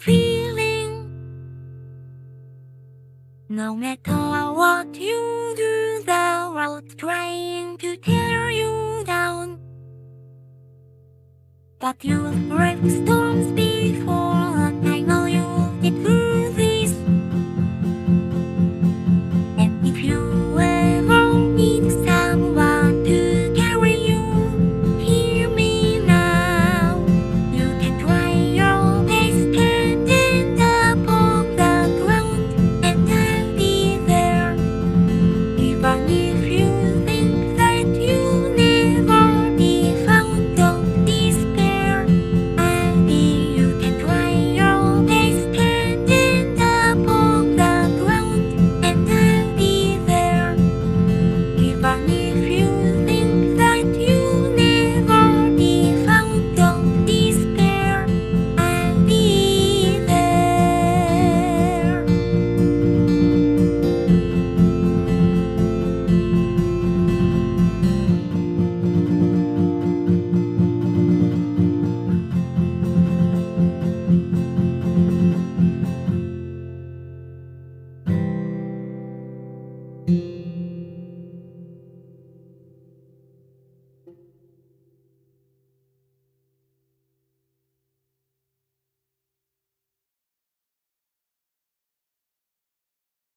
feeling. No matter what you do, the world's trying to tear you down. But you'll brave storms.